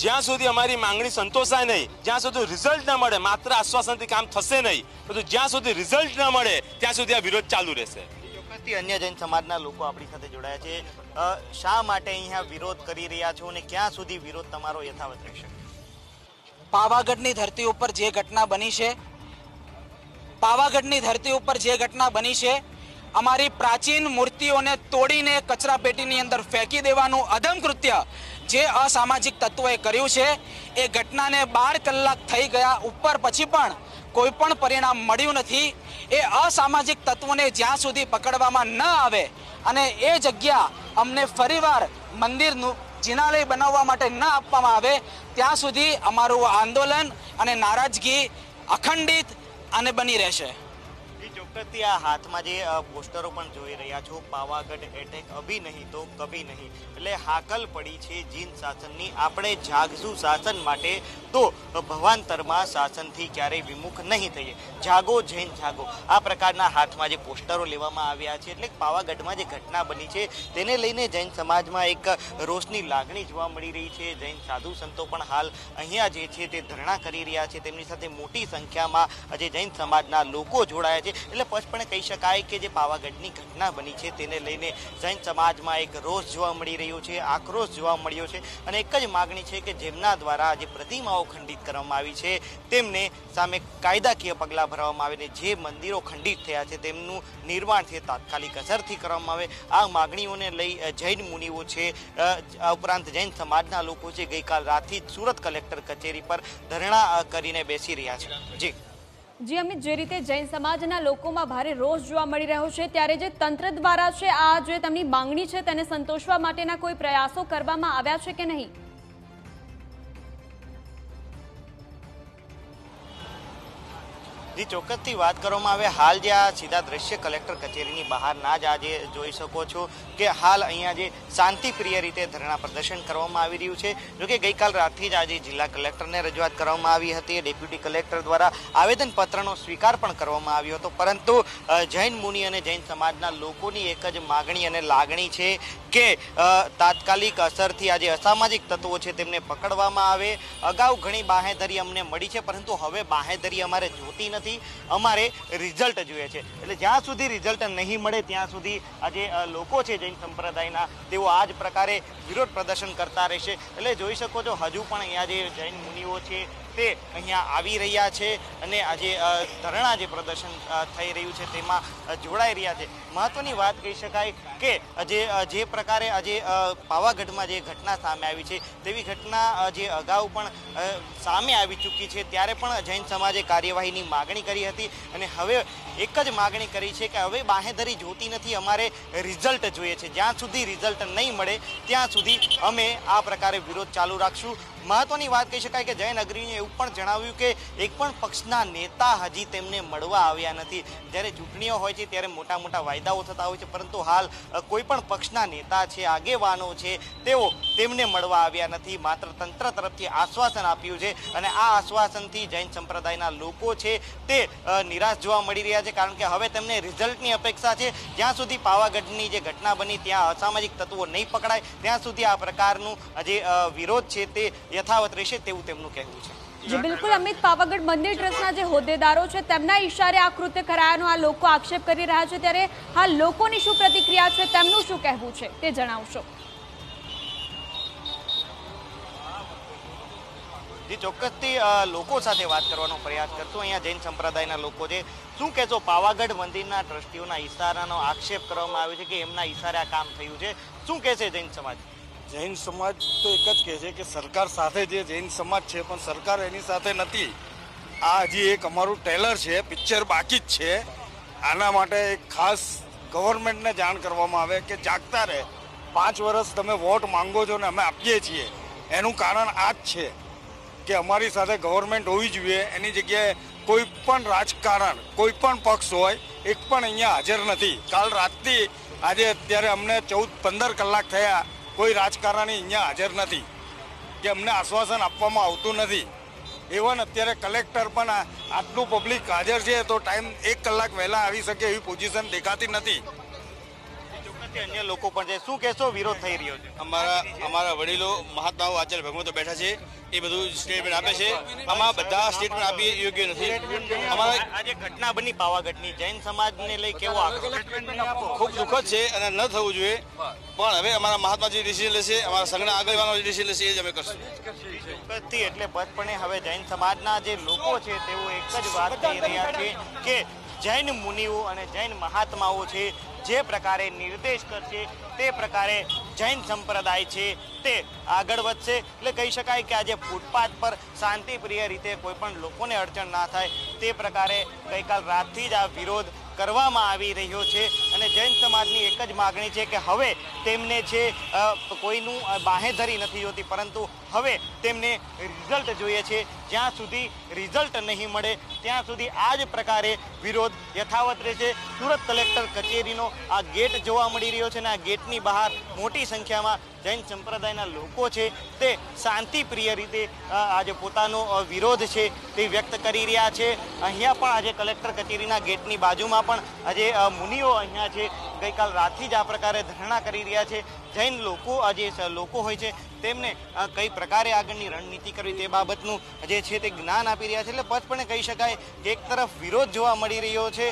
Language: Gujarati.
જ્યાં સુધી અમારી માંગણી સંતોષાય નહીં જ્યાં સુધી રિઝલ્ટ ન મળે માત્ર આશ્વાસનથી કામ થશે નહીં પરંતુ જ્યાં સુધી રિઝલ્ટ ન મળે ત્યાં સુધી આ વિરોધ ચાલુ રહેશે. ચોક્કસથી અન્ય જૈન સમાજના લોકો આપણી સાથે જોડાયા છે. શા માટે અહીંયા વિરોધ કરી રહ્યા છો અને ક્યાં સુધી વિરોધ તમારો યથાવત રહેશે? પાવાગઢની ધરતી ઉપર જે ઘટના બની છે પાવાગઢની ધરતી ઉપર જે ઘટના બની છે અમારી પ્રાચીન મૂર્તિઓને તોડીને કચરા પેટીની અંદર ફેંકી દેવાનું અધમ કૃત્ય જે અસામાજિક તત્વોએ કર્યું છે, એ ઘટનાને બાર કલાક થઈ ગયા ઉપર પછી પણ કોઈ પણ પરિણામ મળ્યું નથી. એ અસામાજિક તત્વોને જ્યાં સુધી પકડવામાં ન આવે અને એ જગ્યા અમને ફરીવાર મંદિરનું જિનાલય બનાવવા માટે ન આપવામાં આવે, ત્યાં સુધી અમારું આંદોલન અને નારાજગી અખંડિત અને બની રહેશે. ચોક્કસથી આ હાથમાં જે પોસ્ટરો પણ જોઈ રહ્યા છો, પાવાગઢ એટેક અભી નહીં તો કભી નહીં. એટલે હાકલ પડી છે જીન શાસનની. આપણે જાગશું શાસન માટે તો ભવાંતરમાં શાસનથી ક્યારેય વિમુખ નહીં થઈએ. જાગો, જૈન જાગો. આ પ્રકારના હાથમાં જે પોસ્ટરો લેવામાં આવ્યા છે, એટલે પાવાગઢમાં જે ઘટના બની છે, તેને લઈને જૈન સમાજમાં એક રોષની લાગણી જોવા મળી રહી છે. જૈન સાધુ સંતો પણ હાલ અહીંયા જે છે તે ધરણા કરી રહ્યા છે. તેમની સાથે મોટી સંખ્યામાં આજે જૈન સમાજના લોકો જોડાયા છે. એટલે સ્પષ્ટપણે કહી શકાય કે જે પાવાગઢની ઘટના બની છે, તેને લઈને જૈન સમાજમાં એક રોષ જોવા મળી રહ્યો છે, આક્રોશ જોવા મળ્યો છે અને એક જ માગણી છે કે જેમના દ્વારા જે પ્રતિમાઓ ખંડિત કરવામાં આવી છે, તેમને સામે કાયદાકીય પગલાં ભરવામાં આવે અને જે મંદિરો ખંડિત થયા છે, તેમનું નિર્માણ છે, તાત્કાલિક અસરથી કરવામાં આવે. આ માગણીઓને લઈ જૈન મુનિઓ છે ઉપરાંત જૈન સમાજના લોકો છે, ગઈકાલ રાતથી સુરત કલેક્ટર કચેરી પર ધરણા કરીને બેસી રહ્યા છે. જી. જી, અમિત, જે રીતે જૈન સમાજના લોકોમાં ભારે રોષ જોવા મળી રહ્યો છે, ત્યારે જે તંત્ર દ્વારા છે, આ જે તેમની માંગણી છે, તેને સંતોષવા માટેના કોઈ પ્રયાસો કરવામાં આવ્યા છે કે નહીં? જી, ચોક્કસથી વાત કરવામાં આવે. હાલ જે આ સીધા દ્રશ્ય કલેક્ટર કચેરીની બહારના જ આજે જોઈ શકો છો કે હાલ અહીંયા જે શાંતિપ્રિય રીતે ધરણા પ્રદર્શન કરવામાં આવી રહ્યું છે. જોકે ગઈકાલ રાતથી જ આજે જિલ્લા કલેક્ટરને રજૂઆત કરવામાં આવી હતી ડેપ્યુટી કલેક્ટર દ્વારા આવેદનપત્રનો સ્વીકાર પણ કરવામાં આવ્યો હતો. પરંતુ જૈન મુનિ અને જૈન સમાજના લોકોની એક જ માગણી અને લાગણી છે કે તાત્કાલિક અસરથી આજે અસામાજિક તત્વો છે તેમને પકડવામાં આવે. અગાઉ ઘણી બાહેધરી અમને મળી છે, પરંતુ હવે બાહેધરી અમારે જોતી નથી. અમારે રિઝલ્ટ જોઈએ છે. એટલે જ્યાં સુધી રિઝલ્ટ નહીં મળે, ત્યાં સુધી આજે જે લોકો છે જૈન સંપ્રદાયના, તેઓ આ જ પ્રકારે વિરોધ પ્રદર્શન કરતા રહેશે. એટલે જોઈ શકો છો, હજુ પણ અહીંયા જે જૈન મુનિઓ છે તે અહીંયા આવી રહ્યા છે અને આજે ધરણા જે પ્રદર્શન થઈ રહ્યું છે તેમાં જોડાઈ રહ્યા છે. મહત્વની વાત કહી શકાય કે જે જે પ્રકારે આજે પાવાગઢમાં જે ઘટના સામે આવી છે, તેવી ઘટના જે અગાઉ પણ સામે આવી ચૂકી છે, ત્યારે પણ જૈન સમાજે કાર્યવાહીની માગણી કરી હતી અને હવે એક જ માગણી કરી છે કે હવે બાહેધરી જોતી નથી, અમારે રિઝલ્ટ જોઈએ છે. જ્યાં સુધી રિઝલ્ટ નહીં મળે, ત્યાં સુધી અમે આ પ્રકારે વિરોધ ચાલુ રાખશું. મહત્વની વાત કહી શકાય કે અગ્રણીએ એવું પણ જણાવ્યું કે એક પણ પક્ષના નેતા હજી તેમને મળવા આવ્યા નથી. જ્યારે ચૂંટણીઓ હોય છે ત્યારે મોટા મોટા વાયદાઓ થતા હોય છે, પરંતુ હાલ કોઈ પણ પક્ષના નેતા છે, આગેવાનો છે, તેઓ તેમને મળવા આવ્યા નથી. માત્ર તંત્ર તરફથી આશ્વાસન આપ્યું છે અને આ આશ્વાસનથી જૈન સંપ્રદાયના લોકો છે તે નિરાશ જોવા મળી રહ્યા છે, કારણ કે હવે તેમને રિઝલ્ટની અપેક્ષા છે. જ્યાં સુધી પાવાગઢની જે ઘટના બની, ત્યાં અસામાજિક તત્વો નહીં પકડાય. ત્યાં સુધી આ પ્રકારનું જે વિરોધ છે તે યથાવત રહેશે તેવું તેમનું કહેવું છે. જે બિલકુલ અમિત પાવાગઢ મંદિર ટ્રસ્ટના જે હોદ્દેદારો છે તેમના ઈશારે આ કૃત્ય કરાયાનો આ લોકો આક્ષેપ કરી રહ્યા છે. ત્યારે આ લોકોની શું પ્રતિક્રિયા છે તેમનું શું કહેવું છે તે જણાવશો. જે ચોક્કસથી લોકો સાથે વાત કરવાનો પ્રયાસ કરશું. અહીંયા જૈન સંપ્રદાયના લોકો છે. શું કહેશો પાવાગઢ મંદિરના ટ્રસ્ટીઓના ઈશારાનો આક્ષેપ કરવામાં આવ્યો છે કે એમના ઈશારે આ કામ થયું છે? શું કહેશે જૈન સમાજ? જૈન સમાજ તો એક જ કહે છે કે સરકાર સાથે જે જૈન સમાજ છે, પણ સરકાર એની સાથે નથી. આ હજી એક અમારું ટેલર છે, પિક્ચર બાકી જ છે. આના માટે એક ખાસ ગવર્મેન્ટને જાણ કરવામાં આવે કે જાગતા રહે. પાંચ વર્ષ તમે વોટ માંગો છો ને અમે આપીએ છીએ. એનું કારણ આ જ છે કે અમારી સાથે ગવર્મેન્ટ હોવી જોઈએ. એની જગ્યાએ કોઈ પણ રાજકારણ, કોઈ પણ પક્ષ હોય, એક પણ અહીંયા હાજર નથી. કાલ રાતથી આજે અત્યારે અમને ચૌદ પંદર કલાક થયા. કોઈ રાજકારણી અહીંયા હાજર નથી, કે અમને આશ્વાસન આપવામાં આવતું નથી. ઇવન અત્યારે કલેક્ટર પણ આટલું પબ્લિક હાજર છે, તો ટાઈમ એક કલાક વહેલા આવી શકે એવી પોઝિશન દેખાતી નથી. સાથે અન્ય લોકો પણ છે. શું કહેશો? વિરોધ થઈ રહ્યો છે. અમારા અમારા વડીલો મહાત્માઓ આચાર્ય ભગવંતો બેઠા છે. એ બધું સ્ટેટમેન્ટ આપે છે. આમાં બધા સ્ટેટમેન્ટ આપી યોગ્ય નથી. અમારા આજે ઘટના બની પાવાગઢની. જૈન સમાજને લઈ કેવો ખૂબ દુઃખદ છે અને ન થવું જોઈએ. પણ હવે અમારા મહાત્માજી ડિસિઝન લેશે અમારા સંઘના આગેવાનો ડિસિઝન લેશે એ જ અમે કરશું. એટલે બચપણે હવે જૈન સમાજના જે લોકો છે તેઓ એક જ વાત કહી રહ્યા છે કે જૈન મુનિઓ અને જૈન મહાત્માઓ છે, જે પ્રકારે નિર્દેશ કરશે, તે પ્રકારે જૈન સંપ્રદાય છે, તે આગળ વધશે. એટલે કહી શકાય કે આજે ફૂટપાથ પર શાંતિપ્રિય રીતે કોઈ પણ લોકોને અડચણ ના થાય, તે પ્રકારે ગઈકાલ રાતથી જ આ વિરોધ કરવામાં આવી રહ્યો છે અને જૈન સમાજની એક જ માગણી છે કે હવે તેમને છે કોઈનું બાહેધરી નથી જોતી પરંતુ હવે તેમને રિઝલ્ટ જોઈએ છે. જ્યાં સુધી રિઝલ્ટ નહીં મળે, ત્યાં સુધી આ જ પ્રકારે વિરોધ યથાવત રહેશે. સુરત કલેક્ટર કચેરીનો આ ગેટ જોવા મળી રહ્યો છે અને આ ગેટની બહાર મોટી સંખ્યામાં જૈન સંપ્રદાયના લોકો છે, તે શાંતિપ્રિય રીતે આજે પોતાનો વિરોધ છે તે વ્યક્ત કરી રહ્યા છે. અહીંયા પણ આજે કલેક્ટર કચેરીના ગેટની બાજુમાં પણ આજે મુનિઓ અહીંયા છે. ગઈકાલ રાતથી જ આ પ્રકારે ધરણા કરી રહ્યા છે. જૈન લોકો, આજે લોકો હોય છે, તેમને કઈ પ્રકારે આગળની રણનીતિ કરવી તે બાબતનું જે છે તે જ્ઞાન આપી રહ્યા છે. એટલે પચપણે કહી શકાય કે એક તરફ વિરોધ જોવા મળી રહ્યો છે.